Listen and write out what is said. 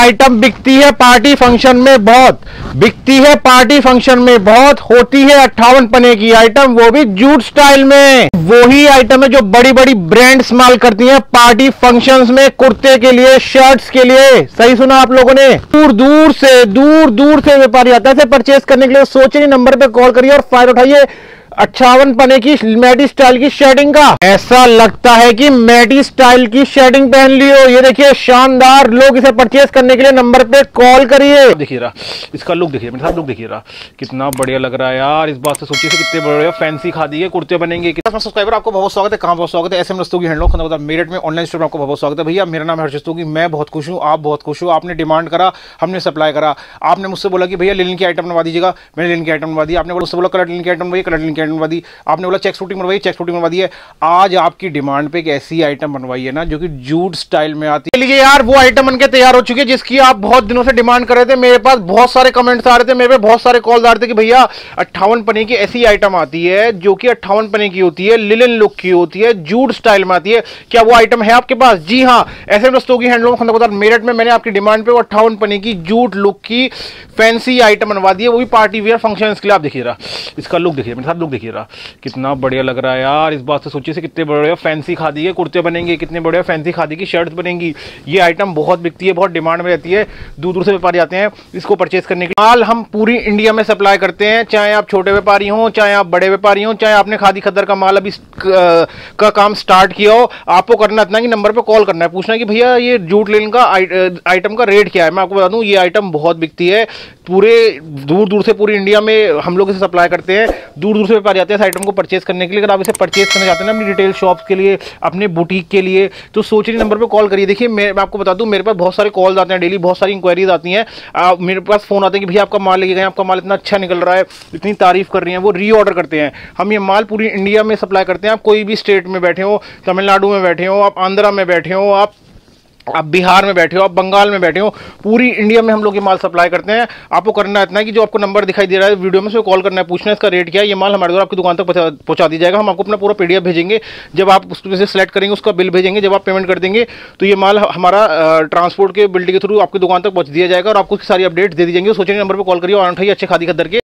Item बिकती है party function में बहुत। बिकती है पार्टी फ़ंक्शन में बहुत, होती है अट्ठावन पने की आइटम वो भी जूट स्टाइल में। वही आइटम है जो बड़ी बड़ी ब्रांड इस्तेमाल करती हैं पार्टी फ़ंक्शंस में कुर्ते के लिए शर्ट्स के लिए। सही सुना आप लोगों ने? दूर दूर से, दूर दूर से व्यापारी आता है परचेस करने के लिए। सोचे नंबर पर कॉल करिए और फ़ायदा उठाइए। अट्ठावन पने की मैडी स्टाइल की शेडिंग का। ऐसा लगता है कि मैडी स्टाइल की शेडिंग पहन ली हो। ये देखिए शानदार लोग इसे परचेज करने के लिए नंबर पे कॉल करिए। देखिए रहा इसका लुक देखिए मेरे साथ लुक देखिए रहा कितना बढ़िया लग रहा है यार इस बात से सोचिए कितने बड़े फैंसी खादी है कुर्ते बनेंगे कितना सब्सक्राइबर आपको बहुत स्वागत है कहाँ बहुत स्वागत है? एस एम रस्तों की हैंडलॉक मेरठ में ऑनलाइन स्टोर आपको बहुत स्वागत है। भैया मेरा नाम है हर्षित की मैं बहुत खुश हूँ आप बहुत खुश हो आपने डिमांड करा हमने सप्लाई करा। आपने मुझसे बोला कि भैया लिन की आइटम बनवा दीजिएगा। मैंने लिन की आइटम बनवा दी आपने मुझसे बोला कलर लिन की आइटम बनवाई कलर लिन की बनवा दी। आपने बोला चेक शूटिंग बनवाई चेक शूटिंग बनवा दी है। आज आपकी डिमांड पे एक ऐसी आइटम बनवाई है ना, जो कि जूट स्टाइल में आती है। यार, वो आइटम बनके तैयार हो चुकी है, जिसकी आप बहुत दिनों से डिमांड कर रहे थे। मेरे पास बहुत सारे कमेंट्स आ रहे थे, मेरे पे बहुत सारे कॉल आ रहे थे कि भैया, अट्ठावन पने की ऐसी आइटम आती है, जो कि अट्ठावन पने की होती है लिलन लुक की होती है जूट स्टाइल में आती है। क्या वो आइटम है आपके पास? जी हाँ ऐसे दोस्तों की हैंडलूम खंडकोदार मेरठ में मैंने आपकी डिमांड पे वो अट्ठावन पने की जूट लुक की फैंसी आइटम बनवा दी है। वो भी पार्टी वेयर फ़ंक्शन के लिए। आप देखिए इसका लुक देखिए, मेरे साथ लुक देखिए रहा कितना बढ़िया लग रहा है यार, इस बात से सोचिए से कितने बड़े फैंसी खादी के कुर्ते बनेंगे, कितने बड़े फैंसी खादी की शर्ट्स बनेंगी। ये आइटम बहुत बिकती है, बहुत डिमांड में रहती है। दूर दूर से व्यापारी आते हैं इसको परचेज करने के माल हम पूरी इंडिया में सप्लाई करते हैं, चाहे आप छोटे व्यापारी हों, चाहे आप बड़े व्यापारी हों, चाहे आपने खादी खद्दर का माल अभी का काम स्टार्ट किया हो, आपको करना इतना कि नंबर पर कॉल करना है। पूछना कि भैया ये जूट लेन का आइटम का रेट क्या है? मैं आपको बता दूँ, ये आइटम बहुत बिकती है। पूरे दूर दूर से पूरी इंडिया में हम लोग इसे सप्लाई करते हैं। दूर दूर से व्यापारी आते हैं, इस आइटम को परचेज करने के लिए। अगर आप इसे परचेज करना चाहते हैं अपनी रिटेल शॉप के लिए, अपने बुटीक के लिए तो सोच रही नंबर पर कॉल करिए। देखिए, मैं आपको बता दूँ, मेरे पास बहुत सारे कॉल्स आते हैं डेली बहुत सारी इंक्वायरीज आती हैं। मेरे पास फ़ोन आते हैं कि भैया, आपका माल लेके गए आपका माल इतना अच्छा निकल रहा है, इतनी तारीफ़ कर रही है, वो री करते हैं। हम ये माल पूरी इंडिया में सप्लाई करते हैं। आप कोई भी स्टेट में बैठे हो, तमिलनाडु में बैठे हो, आप आंध्रा में बैठे हो, आप आप बिहार में बैठे हो, आप बंगाल में बैठे हो, पूरी इंडिया में हम लोग ये माल सप्लाई करते हैं। आपको करना इतना है कि जो आपको नंबर दिखाई दे रहा है, वीडियो में से कॉल करना है, पूछना है, इसका रेट क्या है, ये माल हमारे द्वारा आपकी दुकान तक पहुँचा दी जाएगा। हम आपको अपना पूरा पीडीएफ भेजेंगे। जब आप उसमें से सेलेक्ट करेंगे, उसका बिल भेजेंगे, जब आप पेमेंट कर देंगे तो ये माल हमारा ट्रांसपोर्ट के बिल्डिंग के थ्रू आपकी दुकान तक पहुँच दिया जाएगा और आपको सारी अपडेट दे दी जाएँगे। सोचने नंबर पर कॉल करिए और अच्छे खादी खदर के।